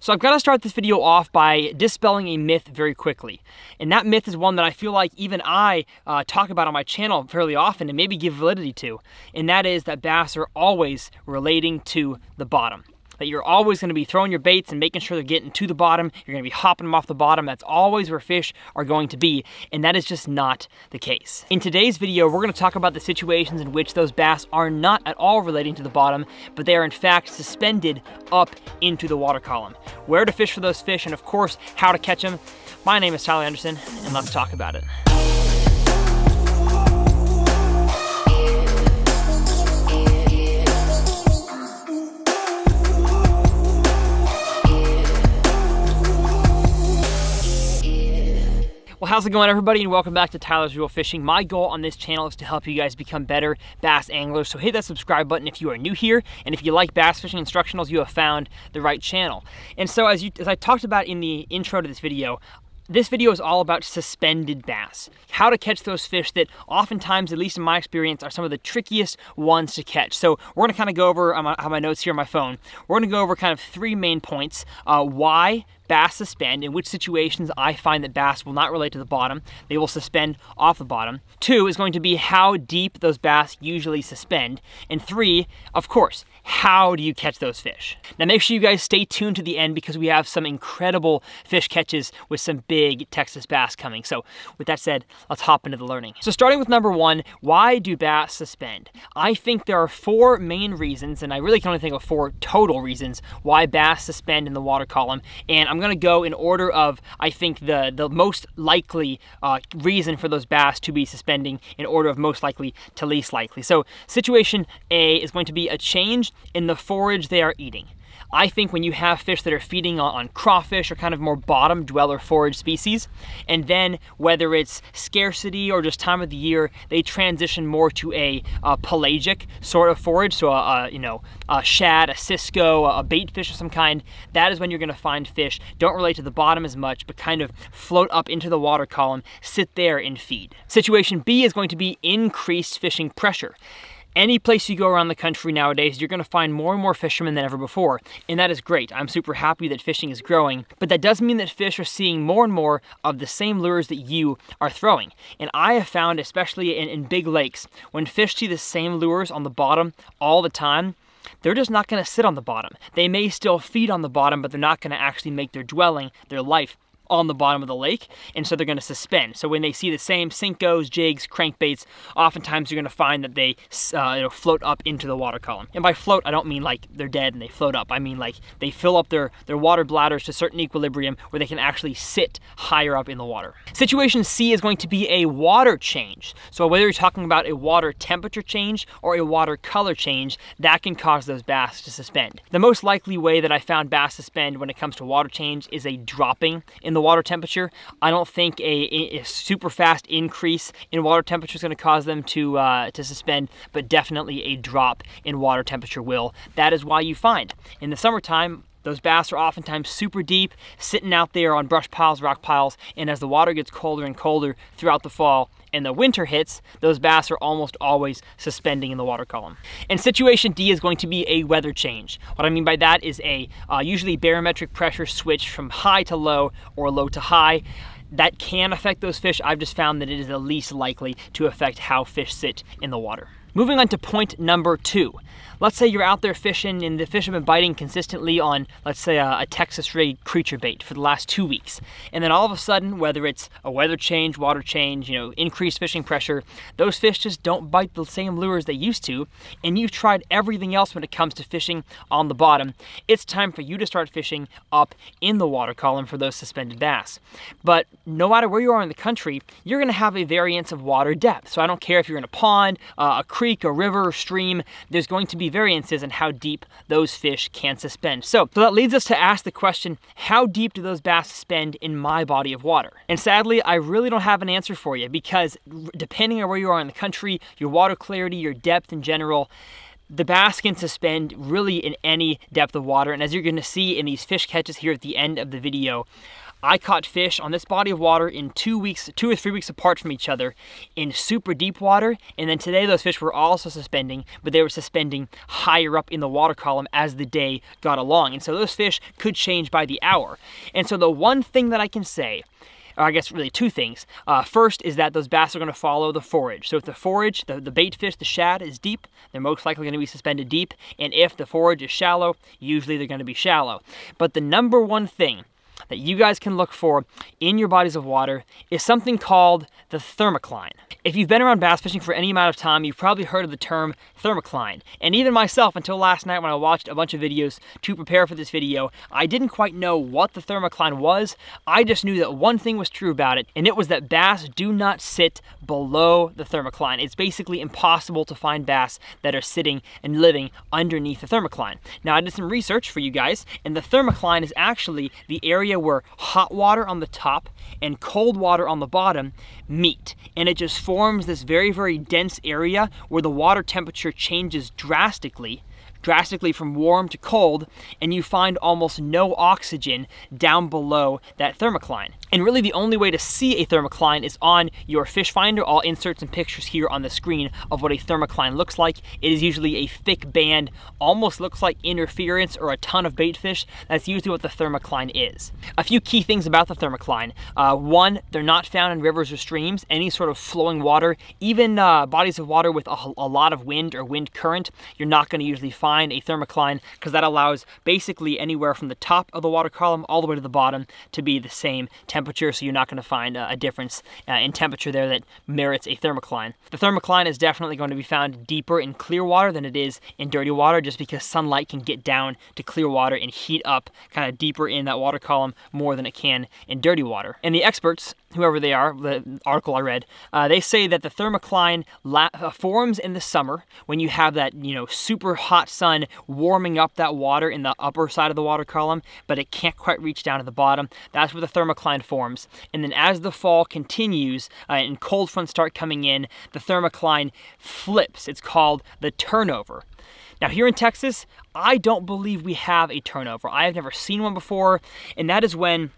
So I've got to start this video off by dispelling a myth very quickly. And that myth is one that I feel like even I uh, talk about on my channel fairly often and maybe give validity to. And that is that bass are always relating to the bottom that you're always going to be throwing your baits and making sure they're getting to the bottom. You're going to be hopping them off the bottom. That's always where fish are going to be, and that is just not the case. In today's video, we're going to talk about the situations in which those bass are not at all relating to the bottom, but they are in fact suspended up into the water column. Where to fish for those fish, and of course, how to catch them. My name is Tyler Anderson, and let's talk about it. Well, how's it going everybody and welcome back to Tyler's Reel Fishing. My goal on this channel is to help you guys become better bass anglers. So hit that subscribe button if you are new here. And if you like bass fishing instructionals, you have found the right channel. And so as, you, as I talked about in the intro to this video, this video is all about suspended bass. How to catch those fish that oftentimes, at least in my experience, are some of the trickiest ones to catch. So we're gonna kind of go over, I have my notes here on my phone. We're gonna go over kind of three main points. Uh, why bass suspend, in which situations I find that bass will not relate to the bottom. They will suspend off the bottom. Two is going to be how deep those bass usually suspend. And three, of course, how do you catch those fish? Now make sure you guys stay tuned to the end because we have some incredible fish catches with some big Texas bass coming. So with that said, let's hop into the learning. So starting with number one, why do bass suspend? I think there are four main reasons, and I really can only think of four total reasons why bass suspend in the water column. And I'm I'm going to go in order of, I think, the, the most likely uh, reason for those bass to be suspending in order of most likely to least likely. So situation A is going to be a change in the forage they are eating. I think when you have fish that are feeding on, on, crawfish or kind of more bottom dweller forage species, and then whether it's scarcity or just time of the year, they transition more to a uh, pelagic sort of forage, so a, a, you know a shad, a cisco, a bait fish of some kind. That is when you're going to find fish don't relate to the bottom as much, but kind of float up into the water column, sit there and feed. Situation B is going to be increased fishing pressure any place you go around the country nowadays, you're gonna find more and more fishermen than ever before. And that is great. I'm super happy that fishing is growing, but that does mean that fish are seeing more and more of the same lures that you are throwing. And I have found, especially in, in big lakes, when fish see the same lures on the bottom all the time, they're just not going to sit on the bottom. They may still feed on the bottom, but they're not going to actually make their dwelling, their life, on the bottom of the lake, and so they're going to suspend. So when they see the same Senkos, jigs, crankbaits, oftentimes you're going to find that they uh, float up into the water column. And by float, I don't mean like they're dead and they float up. I mean like they fill up their, their water bladders to certain equilibrium where they can actually sit higher up in the water. Situation C is going to be a water change. So whether you're talking about a water temperature change or a water color change, that can cause those bass to suspend. The most likely way that I found bass suspend when it comes to water change is a dropping in the water temperature. I don't think a, a super fast increase in water temperature is going to cause them to, uh, to suspend, but definitely a drop in water temperature will. That is why you find in the summertime, those bass are oftentimes super deep, sitting out there on brush piles, rock piles, and as the water gets colder and colder throughout the fall, and the winter hits, those bass are almost always suspending in the water column. And situation D is going to be a weather change. What I mean by that is a uh, usually barometric pressure switch from high to low or low to high that can affect those fish. I've just found that it is the least likely to affect how fish sit in the water. Moving on to point number two. Let's say you're out there fishing and the fish have been biting consistently on, let's say, a, a Texas rig creature bait for the last two weeks. And then all of a sudden, whether it's a weather change, water change, you know, increased fishing pressure, those fish just don't bite the same lures they used to. And you've tried everything else when it comes to fishing on the bottom. It's time for you to start fishing up in the water column for those suspended bass. But no matter where you are in the country, you're going to have a variance of water depth. So I don't care if you're in a pond, uh, a creek, a river, a stream, there's going to be variances in how deep those fish can suspend. So, so that leads us to ask the question, how deep do those bass suspend in my body of water? And sadly, I really don't have an answer for you because depending on where you are in the country, your water clarity, your depth in general, the bass can suspend really in any depth of water. And as you're gonna see in these fish catches here at the end of the video, I caught fish on this body of water in two weeks, two or three weeks apart from each other in super deep water. And then today those fish were also suspending, but they were suspending higher up in the water column as the day got along. And so those fish could change by the hour. And so the one thing that I can say or I guess really two things. Uh, first is that those bass are going to follow the forage. So if the forage, the, the bait fish, the shad is deep, they're most likely going to be suspended deep. And if the forage is shallow, usually they're going to be shallow. But the number one thing that you guys can look for in your bodies of water is something called the thermocline. If you've been around bass fishing for any amount of time, you've probably heard of the term thermocline. And even myself, until last night when I watched a bunch of videos to prepare for this video, I didn't quite know what the thermocline was. I just knew that one thing was true about it, and it was that bass do not sit below the thermocline. It's basically impossible to find bass that are sitting and living underneath the thermocline. Now, I did some research for you guys, and the thermocline is actually the area where hot water on the top and cold water on the bottom meet. And it just forms this very, very dense area where the water temperature changes drastically drastically from warm to cold, and you find almost no oxygen down below that thermocline. And really the only way to see a thermocline is on your fish finder. I'll insert some pictures here on the screen of what a thermocline looks like. It is usually a thick band, almost looks like interference or a ton of bait fish. That's usually what the thermocline is. A few key things about the thermocline. Uh, one, they're not found in rivers or streams. Any sort of flowing water, even uh, bodies of water with a, a lot of wind or wind current, you're not gonna usually find a thermocline because that allows basically anywhere from the top of the water column all the way to the bottom to be the same temperature so you're not going to find a, a difference uh, in temperature there that merits a thermocline. The thermocline is definitely going to be found deeper in clear water than it is in dirty water, just because sunlight can get down to clear water and heat up kind of deeper in that water column more than it can in dirty water. And the experts whoever they are, the article I read, uh, they say that the thermocline uh, forms in the summer when you have that, you know, super hot sun warming up that water in the upper side of the water column, but it can't quite reach down to the bottom. That's where the thermocline forms. And then as the fall continues uh, and cold fronts start coming in, the thermocline flips. It's called the turnover. Now, here in Texas, I don't believe we have a turnover. I have never seen one before, and that is when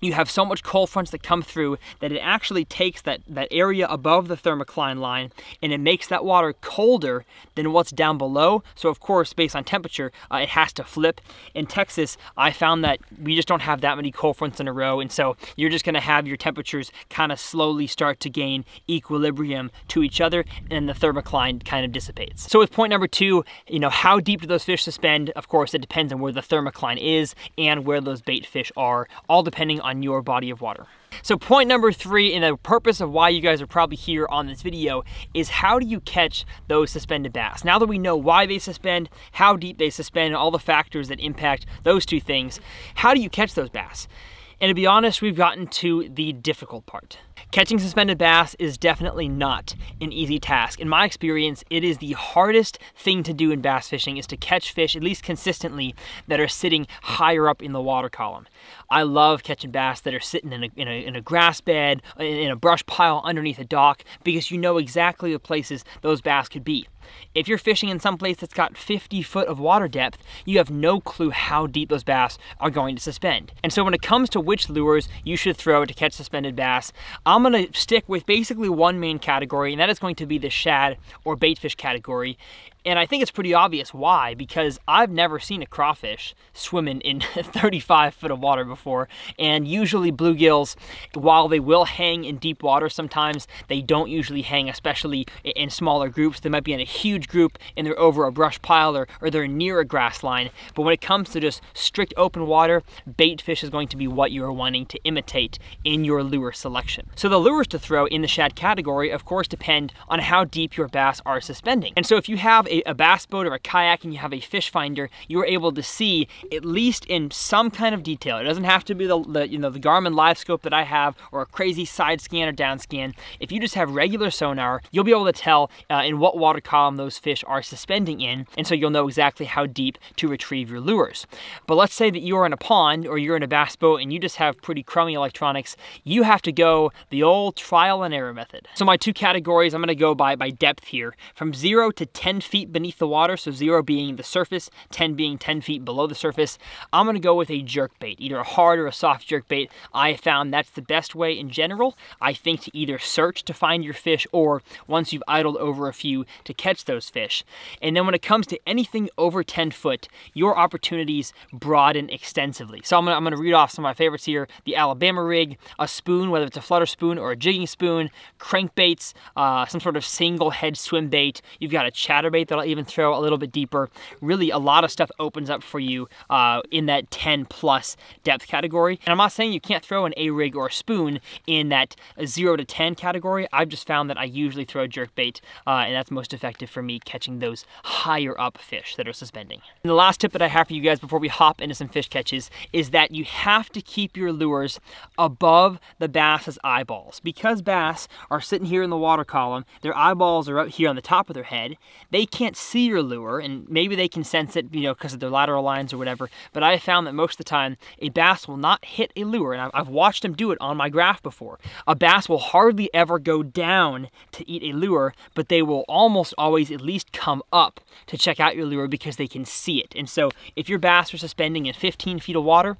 you have so much cold fronts that come through that it actually takes that, that area above the thermocline line and it makes that water colder than what's down below. So of course, based on temperature, uh, it has to flip. In Texas, I found that we just don't have that many cold fronts in a row. And so you're just gonna have your temperatures kind of slowly start to gain equilibrium to each other and the thermocline kind of dissipates. So with point number two, you know, how deep do those fish suspend? Of course, it depends on where the thermocline is and where those bait fish are, all depending on your body of water. So point number three, and the purpose of why you guys are probably here on this video, is how do you catch those suspended bass? Now that we know why they suspend, how deep they suspend, and all the factors that impact those two things, how do you catch those bass? And to be honest, we've gotten to the difficult part. Catching suspended bass is definitely not an easy task. In my experience, it is the hardest thing to do in bass fishing is to catch fish, at least consistently, that are sitting higher up in the water column. I love catching bass that are sitting in a, in a, in a grass bed, in a brush pile underneath a dock, because you know exactly the places those bass could be. If you're fishing in some place that's got 50 foot of water depth, you have no clue how deep those bass are going to suspend. And so when it comes to which lures you should throw to catch suspended bass, I'm gonna stick with basically one main category, and that is going to be the shad or baitfish category. And I think it's pretty obvious why, because I've never seen a crawfish swimming in 35 foot of water before. And usually bluegills, while they will hang in deep water sometimes, they don't usually hang, especially in smaller groups. They might be in a huge group and they're over a brush pile or, or they're near a grass line. But when it comes to just strict open water, bait fish is going to be what you're wanting to imitate in your lure selection. So the lures to throw in the shad category, of course, depend on how deep your bass are suspending. And so if you have a a, a bass boat or a kayak and you have a fish finder, you are able to see at least in some kind of detail. It doesn't have to be the, the you know the Garmin live scope that I have or a crazy side scan or down scan. If you just have regular sonar, you'll be able to tell uh, in what water column those fish are suspending in, and so you'll know exactly how deep to retrieve your lures. But let's say that you are in a pond or you're in a bass boat and you just have pretty crummy electronics, you have to go the old trial and error method. So my two categories, I'm gonna go by, by depth here. From zero to 10 feet feet beneath the water, so zero being the surface, 10 being 10 feet below the surface, I'm gonna go with a jerk bait, either a hard or a soft jerk bait. I found that's the best way in general. I think to either search to find your fish or once you've idled over a few to catch those fish. And then when it comes to anything over 10 foot, your opportunities broaden extensively. So I'm gonna, I'm gonna read off some of my favorites here. The Alabama rig, a spoon, whether it's a flutter spoon or a jigging spoon, crankbaits, uh, some sort of single head swim bait. You've got a chatterbait that I'll even throw a little bit deeper. Really a lot of stuff opens up for you uh, in that 10 plus depth category. And I'm not saying you can't throw an A-rig or a spoon in that 0 to 10 category. I've just found that I usually throw jerk bait uh, and that's most effective for me catching those higher up fish that are suspending. And the last tip that I have for you guys before we hop into some fish catches is that you have to keep your lures above the bass's eyeballs. Because bass are sitting here in the water column, their eyeballs are out here on the top of their head, they can't see your lure and maybe they can sense it, you know, because of their lateral lines or whatever, but I found that most of the time a bass will not hit a lure and I've watched them do it on my graph before. A bass will hardly ever go down to eat a lure, but they will almost always at least come up to check out your lure because they can see it. And so if your bass are suspending in 15 feet of water,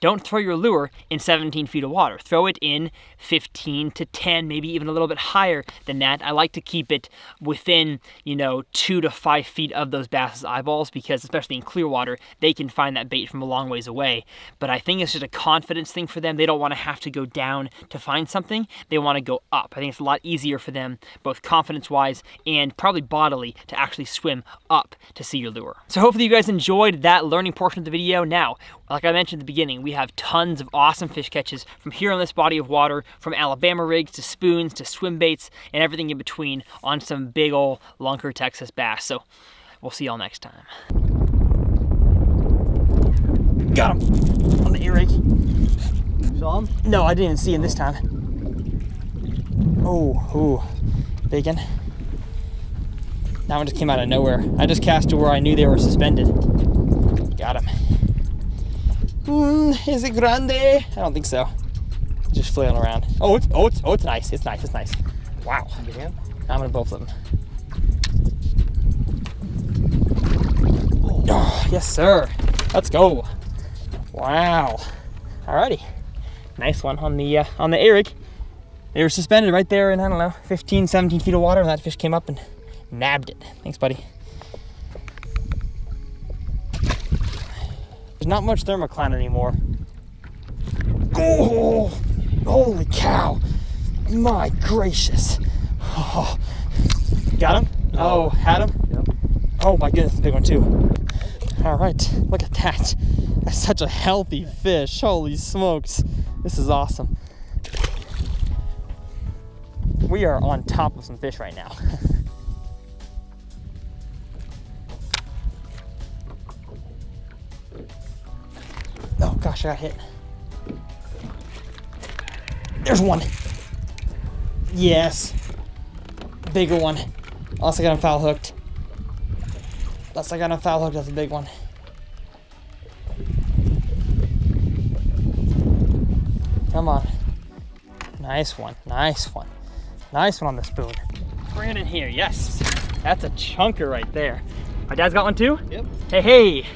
don't throw your lure in 17 feet of water. Throw it in 15 to 10, maybe even a little bit higher than that. I like to keep it within, you know, two to five feet of those bass's eyeballs because especially in clear water, they can find that bait from a long ways away. But I think it's just a confidence thing for them. They don't want to have to go down to find something. They want to go up. I think it's a lot easier for them, both confidence-wise and probably bodily, to actually swim up to see your lure. So hopefully you guys enjoyed that learning portion of the video. Now, like I mentioned at the beginning, we have tons of awesome fish catches from here on this body of water, from Alabama rigs to spoons to swim baits and everything in between on some big old lunker Texas bass. So we'll see y'all next time. Got him on the A-rig. Saw him? No, I didn't even see him this time. Oh, oh, bacon. That one just came out of nowhere. I just cast to where I knew they were suspended. Got him. Mm, is it grande? I don't think so. Just flailing around. Oh, it's oh, it's oh, it's nice. It's nice. It's nice. Wow. Yeah. I'm gonna both of them. Oh, yes, sir. Let's go. Wow. Alrighty. Nice one on the uh, on the A-rig. They were suspended right there in I don't know 15, 17 feet of water, and that fish came up and nabbed it. Thanks, buddy. There's not much thermocline anymore. Oh, holy cow. My gracious. Oh. Got him? Oh, had him? Yep. Oh my goodness, big one too. All right, look at that. That's such a healthy fish. Holy smokes. This is awesome. We are on top of some fish right now. oh gosh, I got hit. There's one. Yes. Bigger one. Also got him foul hooked. I got a foul hook. that's a big one. Come on. Nice one. Nice one. Nice one on the spoon. Brandon here. Yes. That's a chunker right there. My dad's got one too? Yep. Hey, hey.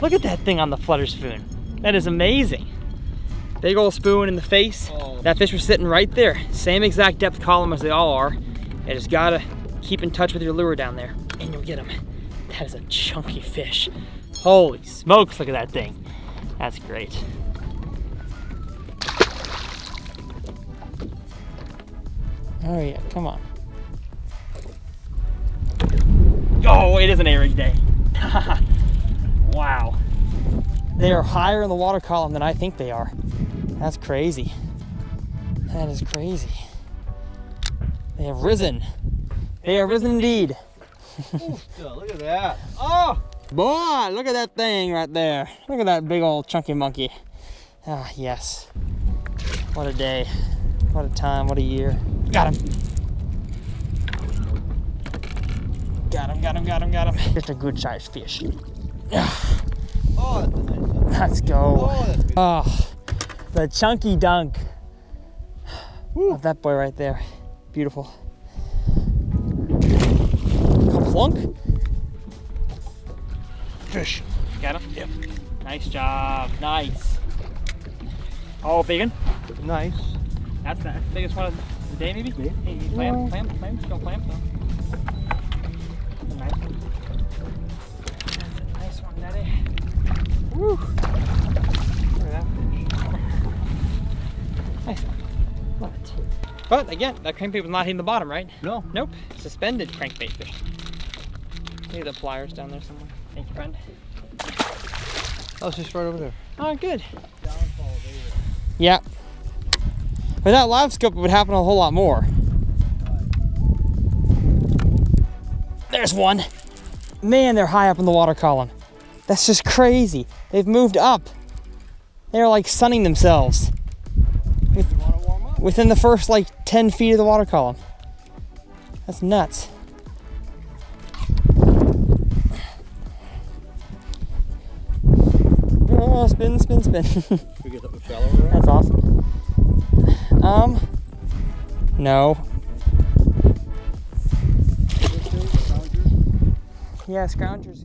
Look at that thing on the flutter spoon. That is amazing. Big old spoon in the face. Oh. That fish was sitting right there. Same exact depth column as they all are. You just gotta keep in touch with your lure down there and you'll get them. That is a chunky fish. Holy smokes, look at that thing. That's great. Oh yeah, come on. Oh, it is an A-rig day. wow. They are higher in the water column than I think they are. That's crazy. That is crazy. They have risen. They have risen indeed. Ooh, look at that. Oh! Boy, look at that thing right there. Look at that big old chunky monkey. Ah, yes. What a day. What a time, what a year. Got him. Got him, got him, got him, got him. Just a good sized fish. Oh, that's nice. Let's go. Oh. Oh, the chunky dunk. Of that boy right there. Beautiful. Plunk. fish. Got him? Yep. Nice job. Nice. Oh, big one? Nice. That's the biggest one of the day, maybe? Yeah. Hey, hey, clam, clam, clam. Go clam, though. That's a nice one. That's a nice one, Daddy. Woo! Look at that fish. nice one. Love it. But again, that crankbait was not hitting the bottom, right? No. Nope. Suspended crankbait fish. Maybe the pliers down there somewhere. Thank you, friend. Oh, it's just right over there. Oh, good. Downfall there. Yeah. Without live scope, it would happen a whole lot more. There's one. Man, they're high up in the water column. That's just crazy. They've moved up. They're like sunning themselves You want to warm up? within the first like 10 feet of the water column. That's nuts. Oh, spin, spin, spin. We get something shallower there? That's awesome. Um, no. Yeah, scroungers.